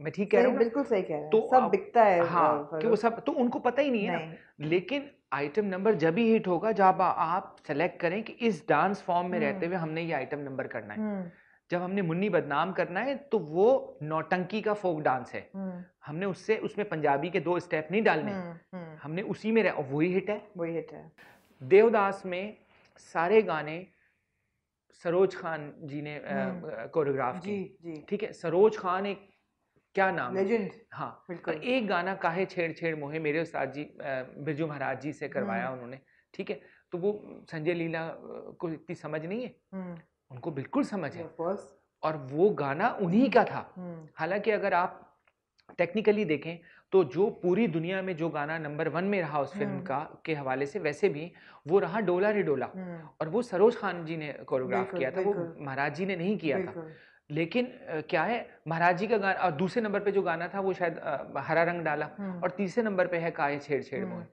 मैं ठीक कह रहा हूँ बिल्कुल सही कह रहे हैं। तो सब बिकता है हाँ कि वो सब तो उनको पता ही नहीं है ना। लेकिन आइटम नंबर जब ही हिट होगा जब आप सेलेक्ट करें कि इस डांस फॉर्म में रहते। हुए हमने ये आइटम नंबर करना है। जब हमने मुन्नी बदनाम करना है तो वो नौटंकी का फोक डांस है। हम्म, हमने उससे उसमें पंजाबी के दो स्टेप नहीं डालने। हम्म, हम्म, हमने उसी में रह वही हिट है। वही हिट है। देवदास में सारे गाने सरोज खान जी ने। कोरियोग्राफ जी ठीक है? सरोज खान एक क्या नाम है? लेजेंड हाँ। बिल्कुल। एक गाना काहे छेड़ छेड़ मोहे मेरे उस्ताद जी बिरजू महाराज जी से करवाया। उन्होंने। ठीक है? तो वो संजय लीला को इतनी समझ नहीं है? उनको बिल्कुल समझ है। और वो गाना उन्हीं का था। हम्म, हालाँकि अगर आप टेक्निकली देखें तो जो पूरी दुनिया में जो गाना नंबर वन में रहा उस फ़िल्म हम्म। का के हवाले से वैसे भी वो रहा डोला रे डोला। हम्म, और वो सरोज खान जी ने कोरियोग्राफ किया था वो महाराज जी ने नहीं किया था। लेकिन क्या है महाराज जी का गाना और दूसरे नंबर पे जो गाना था वो शायद हरा रंग डाला। और तीसरे नंबर पे है काय छेड़ छेड़ मोहे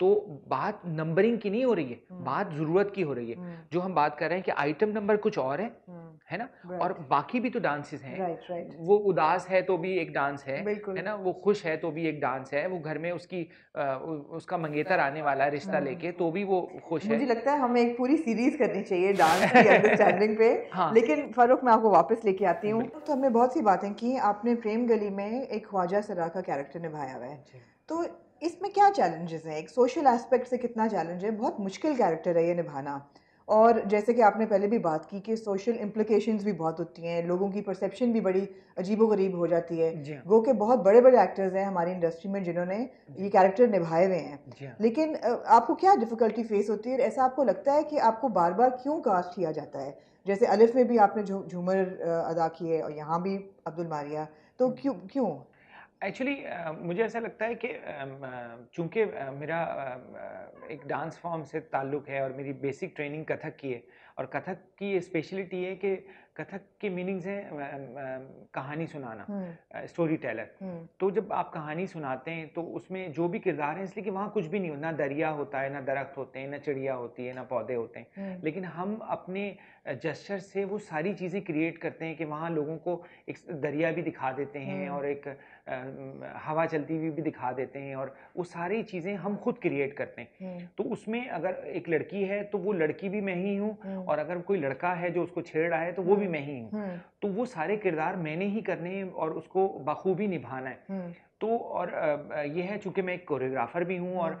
तो बात नंबरिंग की नहीं हो रही है हम्म। बात ज़रूरत की हो रही है। हम्म। जो हम बात कर रहे हैं कि आइटम नंबर कुछ और है हम्म। है ना? Right. और बाकी भी तो डांसेस हैं। राइट राइट वो उदास है तो भी एक डांस है है ना? वो खुश है तो भी एक डांस है। वो घर में उसकी आ, उसका मंगेतर आने वाला है रिश्ता लेके तो भी वो खुश है। मुझे लगता है हमें एक पूरी सीरीज़ करनी चाहिए डांस की अंडरस्टैंडिंग पे। [LAUGHS] हाँ. लेकिन फारूक मैं आपको वापस लेके आती हूँ। तो हमने बहुत सी बातें की। आपने प्रेम गली में एक ख्वाजा सरा का कैरेक्टर निभाया हुआ है। तो इसमें क्या चैलेंजेस हैं? एक सोशल एस्पेक्ट से कितना चैलेंज है? बहुत मुश्किल कैरेक्टर है ये निभाना। और जैसे कि आपने पहले भी बात की कि सोशल इम्प्लिकेशंस भी बहुत होती हैं लोगों की परसेप्शन भी बड़ी अजीबो गरीब हो जाती है। हाँ। वो के बहुत बड़े बड़े एक्टर्स हैं हमारी इंडस्ट्री में जिन्होंने ये कैरेक्टर निभाए हुए हैं। हाँ। लेकिन आपको क्या डिफ़िकल्टी फेस होती है? ऐसा आपको लगता है कि आपको बार बार क्यों कास्ट किया जाता है? जैसे अलिफ में भी आपने झूमर अदा किए और यहाँ भी अब्दुल मारिया। तो हाँ। क्यों क्यों? एक्चुअली uh, मुझे ऐसा लगता है कि चूँकि uh, मेरा uh, एक डांस फॉर्म से ताल्लुक़ है और मेरी बेसिक ट्रेनिंग कथक की है और कथक की स्पेशलिटी है कि कथक के मीनिंग्स हैं कहानी सुनाना स्टोरी टेलर तो जब आप कहानी सुनाते हैं तो उसमें जो भी किरदार हैं इसलिए कि वहाँ कुछ भी नहीं हो ना दरिया होता है ना दरख्त होते हैं ना चिड़िया होती है ना पौधे होते हैं। लेकिन हम अपने जस्चर से वो सारी चीज़ें क्रिएट करते हैं कि वहाँ लोगों को एक दरिया भी दिखा देते हैं और एक हवा चलती हुई भी दिखा देते हैं और वो सारी चीज़ें हम खुद क्रिएट करते हैं। तो उसमें अगर एक लड़की है तो वो लड़की भी मैं ही हूँ और अगर कोई लड़का है जो उसको छेड़ रहा है तो वो भी मैं ही हूँ तो वो सारे किरदार मैंने ही करने और उसको बखूबी निभाना है तो और ये है चूँकि मैं एक कोरियोग्राफर भी हूँ और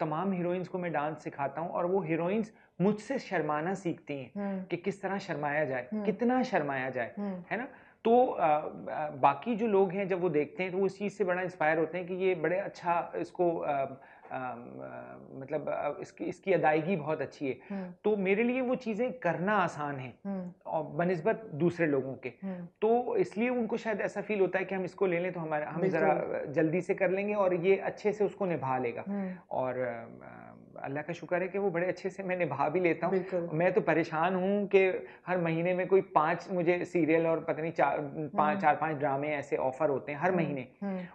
तमाम हीरोइंस को मैं डांस सिखाता हूँ और वो हीरोइंस मुझसे शर्माना सीखती हैं हम्म। कि किस तरह शर्माया जाए हम्म। कितना शर्माया जाए हम्म। है ना तो आ, आ, बाकी जो लोग हैं जब वो देखते हैं तो वो उस चीज़ से बड़ा इंस्पायर होते हैं कि ये बड़े अच्छा इसको आ, मतलब इसकी इसकी अदायगी बहुत अच्छी है। हम्म। तो मेरे लिए वो चीज़ें करना आसान है हम्म। और बनस्बत दूसरे लोगों के। हम्म। तो इसलिए उनको शायद ऐसा फील होता है कि हम इसको ले लें तो हमारा हम ज़रा जल्दी से कर लेंगे और ये अच्छे से उसको निभा लेगा। और अल्लाह का शुक्र है कि वो बड़े अच्छे से मैं निभा भी लेता हूँ। मैं तो परेशान हूँ कि हर महीने में कोई पाँच मुझे सीरियल और पता नहीं चार पाँच चार पाँच ड्रामे ऐसे ऑफ़र होते हैं हर महीने।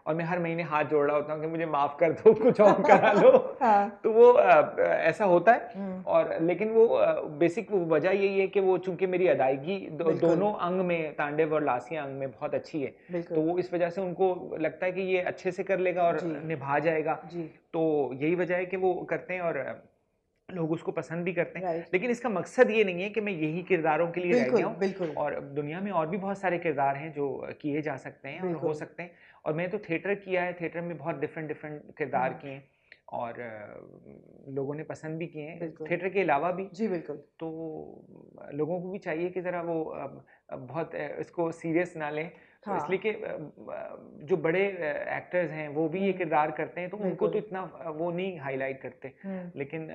और मैं हर महीने हाथ जोड़ रहा होता हूँ कि मुझे माफ़ कर दो कुछ और [LAUGHS] करा लो। हाँ। तो वो ऐसा होता है। हम्म। और लेकिन वो बेसिक वजह यही है कि वो चूँकि मेरी अदायगी दो, दोनों अंग में तांडेव और लासिया अंग में बहुत अच्छी है तो वो इस वजह से उनको लगता है कि ये अच्छे से कर लेगा और निभा जाएगा। तो यही वजह है कि वो करते हैं और लोग उसको पसंद भी करते हैं। लेकिन इसका मकसद ये नहीं है कि मैं यही किरदारों के लिए रह गया हूँ। और दुनिया में और भी बहुत सारे किरदार हैं जो किए जा सकते हैं और हो सकते हैं। और मैंने तो थिएटर किया है थिएटर में बहुत डिफरेंट डिफरेंट किरदार हम्म। किए हैं। और लोगों ने पसंद भी किए हैं। थिएटर के अलावा भी जी बिल्कुल। तो लोगों को भी चाहिए कि ज़रा वो बहुत इसको सीरियस ना लें। हाँ। तो हाँ। इसलिए कि जो बड़े एक्टर्स हैं वो भी ये किरदार करते हैं तो उनको तो इतना वो नहीं हाईलाइट करते। लेकिन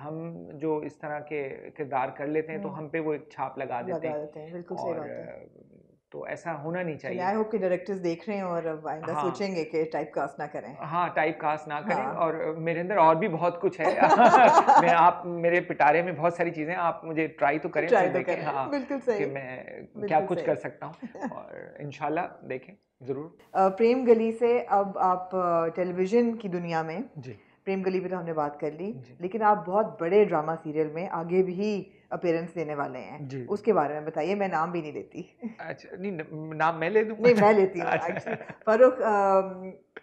हम जो इस तरह के किरदार कर लेते हैं तो हम पे वो एक छाप लगा देते हैं। और तो ऐसा होना नहीं चाहिए। आई होप कि डायरेक्टर्स देख रहे हैं और आइंदा हाँ, सोचेंगे कि टाइप कास्ट ना करें। हाँ टाइप कास्ट ना करें हाँ, और मेरे अंदर और भी बहुत कुछ है। [LAUGHS] [LAUGHS] मैं आप मेरे पिटारे में बहुत सारी चीज़ें आप मुझे ट्राई तो करें ट्राई तो करें। हाँ, बिल्कुल सही। कि मैं क्या कुछ कर सकता हूँ। [LAUGHS] और इनशाला देखें ज़रूर। प्रेम गली से अब आप टेलीविज़न की दुनिया में जी। प्रेम गली पे तो हमने बात कर ली लेकिन आप बहुत बड़े ड्रामा सीरियल में आगे भी अपेयरेंस देने वाले हैं। उसके बारे में बताइए मैं नाम भी नहीं लेती। अच्छा नहीं नाम मैं ले दूँ? नहीं मैं लेती हूँ अच्छा। फारूक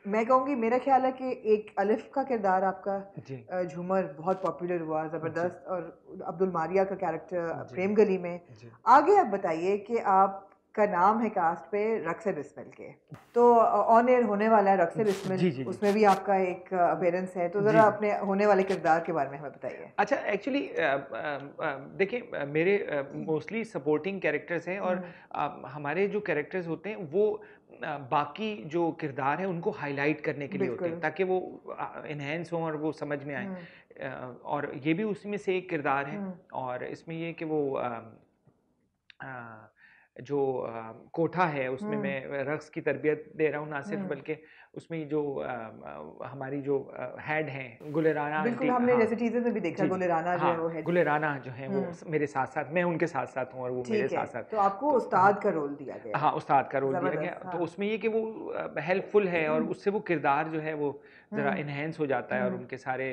मैं कहूँगी मेरा ख्याल है कि एक अलिफ का किरदार आपका झूमर बहुत पॉपुलर हुआ ज़बरदस्त और अब्दुल मारिया का कैरेक्टर प्रेम गली में। आगे आप बताइए कि आप का नाम है कास्ट पे रक्स बिस्मिल के। तो ऑन एयर होने वाला है रक्स बिस्मिल जी, जी, उसमें भी आपका एक अपेयरेंस है। तो ज़रा अपने होने वाले किरदार के बारे में हमें बताइए। अच्छा एक्चुअली देखिए मेरे मोस्टली सपोर्टिंग कैरेक्टर्स हैं और हम्म। हमारे जो कैरेक्टर्स होते हैं वो बाकी जो किरदार हैं उनको हाईलाइट करने के लिए होते हैं ताकि वो इन्हेंस हों और वो समझ में आए। हम्म। और ये भी उसमें से एक किरदार है हम्म। और इसमें ये कि वो आ, आ, जो कोठा है उसमें मैं रक्स की तरबियत दे रहा हूँ ना सिर्फ़ बल्कि उसमें जो आ, हमारी जो हेड हैं गुलेराना बिल्कुल हमने हाँ, जैसे चीज़ें में भी देखा गुलेराना जो है वो है गुलेराना जो है वो। मेरे साथ साथ मैं उनके साथ साथ हूँ और वो मेरे साथ साथ तो आपको तो उस्ताद का रोल दिया गया हाँ उस्ताद का रोल दिया गया तो हाँ। उसमें ये कि वो हेल्पफुल है और। उससे वो किरदार जो है वो ज़रा इन्हेंस हो जाता है और उनके सारे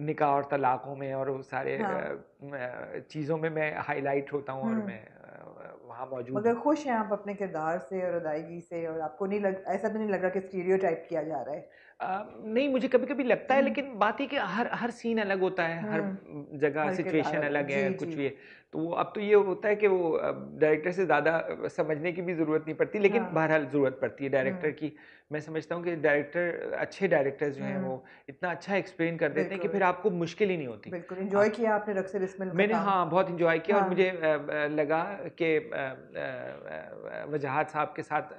निकाह और तलाक़ों में और सारे हाँ। चीज़ों में मैं हाईलाइट होता हूँ और मैं वहाँ मौजूद मगर खुश हैं आप अपने किरदार से और अदायगी से और आपको नहीं लग ऐसा तो नहीं लग रहा कि स्टीरियोटाइप किया जा रहा है? आ, नहीं मुझे कभी कभी लगता है लेकिन बात ही कि हर हर सीन अलग होता है हर जगह सिचुएशन अलग है कुछ भी है। तो वो अब तो ये होता है कि वो डायरेक्टर से ज़्यादा समझने की भी ज़रूरत नहीं पड़ती लेकिन हाँ। बहरहाल ज़रूरत पड़ती है डायरेक्टर की। मैं समझता हूँ कि डायरेक्टर अच्छे डायरेक्टर्स जो हैं वो इतना अच्छा एक्सप्लेन कर देते हैं कि फिर आपको मुश्किल ही नहीं होती। बिल्कुल एंजॉय किया आपने रक्से बिस्मिल मैंने हाँ बहुत इन्जॉय किया हाँ। और मुझे लगा कि वजाहत साहब के साथ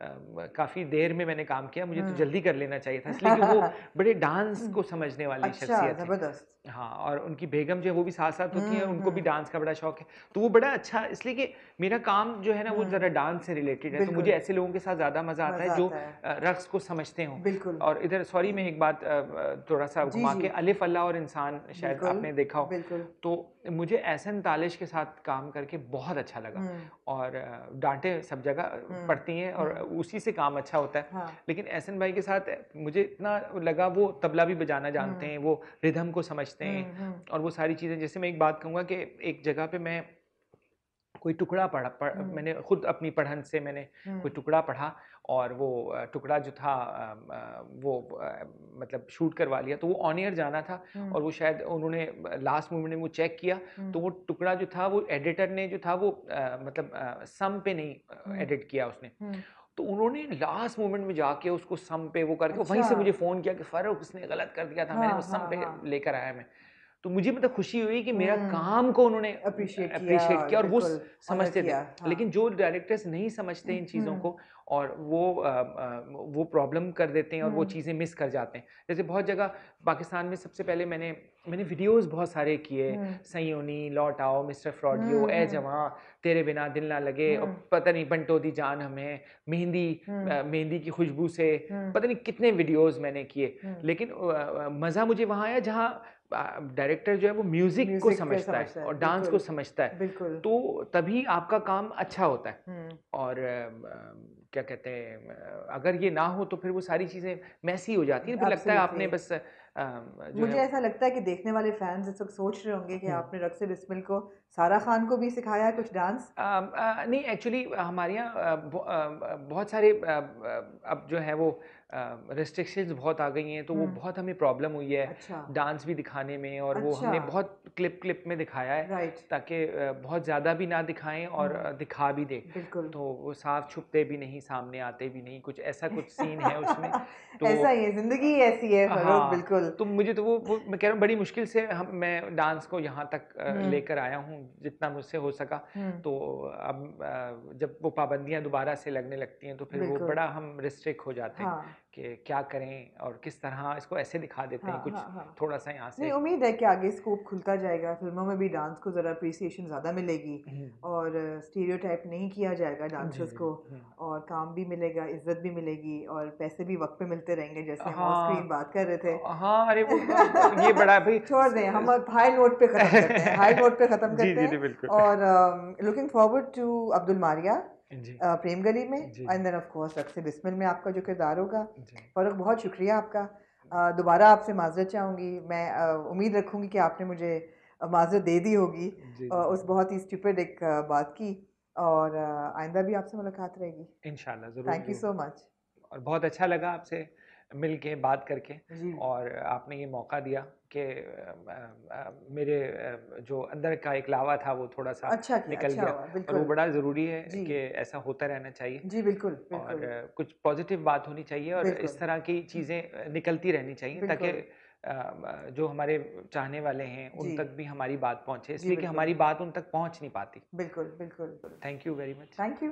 काफ़ी देर में मैंने काम किया मुझे तो जल्दी कर लेना चाहिए था इसलिए वो [LAUGHS] बड़े डांस को समझने वाली अच्छा, शख्सियत ज़बरदस्त। हाँ और उनकी बेगम जो है वो भी साथ साथ होती है उनको भी डांस का बड़ा शौक है। तो वो बड़ा अच्छा इसलिए कि मेरा काम जो है ना वो ज़रा डांस से रिलेटेड है तो मुझे ऐसे लोगों के साथ ज़्यादा मज़ा आता है जो रक्स को समझते हो। और इधर सॉरी मैं एक बात थोड़ा सा घुमा के अलिफ अल्लाह और इंसान शायद आपने देखा हो। तो मुझे एहसन तालिश के साथ काम करके बहुत अच्छा लगा। और डांटे सब जगह पड़ती हैं और उसी से काम अच्छा होता है। हाँ। लेकिन एहसन भाई के साथ मुझे इतना लगा वो तबला भी बजाना जानते हैं वो रिधम को समझते हैं और वो सारी चीज़ें जैसे मैं एक बात कहूँगा कि एक जगह पे मैं कोई टुकड़ा पढ़ा पढ़, मैंने खुद अपनी पढ़न से मैंने कोई टुकड़ा पढ़ा और वो टुकड़ा जो था वो मतलब शूट करवा लिया तो वो ऑन ईयर जाना था और वो शायद उन्होंने लास्ट मोमेंट में वो चेक किया तो वो टुकड़ा जो था वो एडिटर ने जो था वो मतलब सम पे नहीं एडिट किया उसने। तो उन्होंने लास्ट मोमेंट में जाके उसको सम पे वो करके अच्छा। वहीं से मुझे फ़ोन किया कि फ़र्क उसने गलत कर दिया था हाँ, मैंने वो सम हाँ, पे हाँ. लेकर आया मैं तो मुझे मतलब खुशी हुई कि मेरा काम को उन्होंने अप्रिशिएट किया, किया और वो समझते थे हाँ। लेकिन जो डायरेक्टर्स नहीं समझते इन चीज़ों को और वो आ, आ, वो प्रॉब्लम कर देते हैं और वो चीज़ें मिस कर जाते हैं। जैसे बहुत जगह पाकिस्तान में सबसे पहले मैंने मैंने वीडियोस बहुत सारे किए सयोनी लौट आओ मिस्टर फ्रॉडियो ए जवा तेरे बिना दिल ना लगे और पता नहीं बंटो दी जान हमें मेहंदी मेहंदी की खुशबू से पता नहीं कितने वीडियोस मैंने किए। लेकिन मज़ा मुझे वहाँ आया जहाँ डायरेक्टर जो है वो म्यूज़िक को समझता है और डांस को समझता है। तो तभी आपका काम अच्छा होता है। और क्या कहते हैं अगर ये ना हो तो फिर वो सारी चीज़ें मैसी हो जाती है। फिर लगता है आपने बस मुझे ऐसा लगता है कि देखने वाले फैंस इस वक्त सोच रहे होंगे कि आपने रक्स बिस्मिल को सारा खान को भी सिखाया है कुछ डांस नहीं एक्चुअली हमारे यहाँ बहुत सारे अब जो है वो रिस्ट्रिक्शंस बहुत आ गई हैं तो वो बहुत हमें प्रॉब्लम हुई है अच्छा। डांस भी दिखाने में और अच्छा। वो हमने बहुत क्लिप क्लिप में दिखाया है ताकि बहुत ज़्यादा भी ना दिखाएँ और दिखा भी दे। तो वो साफ़ छुपते भी नहीं सामने आते भी नहीं कुछ ऐसा कुछ सीन है उसमें [LAUGHS] तो ऐसा ही है ज़िंदगी ऐसी है हाँ, बिल्कुल। तो मुझे तो वो, वो मैं कह रहा हूँ बड़ी मुश्किल से हम मैं डांस को यहाँ तक लेकर आया हूँ जितना मुझसे हो सका। तो अब जब वो पाबंदियाँ दोबारा से लगने लगती हैं तो फिर वो बड़ा हम रिस्ट्रिक्ट हो जाते हैं। हाँ। कि क्या करें और किस तरह इसको ऐसे दिखा देते हाँ, हैं कुछ हाँ, हाँ. थोड़ा सा यहाँ से। नहीं उम्मीद है कि आगे स्कोप खुलता जाएगा। फ़िल्मों में भी डांस को ज़रा अप्रिसिएशन ज़्यादा मिलेगी हम्म। और स्टीरियोटाइप नहीं किया जाएगा डांसर्स को और काम भी मिलेगा इज़्ज़त भी मिलेगी और पैसे भी वक्त पे मिलते रहेंगे जैसे हम स्क्रीन बात कर रहे थे। हाँ अरे वो ये बड़ा भाई [LAUGHS] छोड़ दें हम हाई नोट पे खत्म करते हैं हाई नोट पे खत्म [LAUGHS] करते हैं और looking forward to Abdul Maria. Prem Gali में and then of course Raqse Bismil में आपका जो किरदार होगा। और बहुत शुक्रिया आपका। दोबारा आपसे माजरत चाहूँगी। मैं उम्मीद रखूँगी कि आपने मुझे माजरत दे दी होगी। उस बहुत ही स्टूपिड एक बात की। और आइंदा भी आपसे मुलाकात रहेगी। इन ज़रूर थैंक यू सो मच और बहुत अच्छा लगा आपसे। मिल के बात करके और आपने ये मौका दिया कि मेरे जो अंदर का एक लावा था वो थोड़ा सा अच्छा निकल अच्छा गया। और वो बड़ा ज़रूरी है कि ऐसा होता रहना चाहिए जी बिल्कुल, बिल्कुल। और कुछ पॉजिटिव बात होनी चाहिए और इस तरह की चीज़ें निकलती रहनी चाहिए ताकि जो हमारे चाहने वाले हैं उन तक भी हमारी बात पहुँचे इसलिए कि हमारी बात उन तक पहुँच नहीं पाती। बिल्कुल बिल्कुल। Thank you very much thank you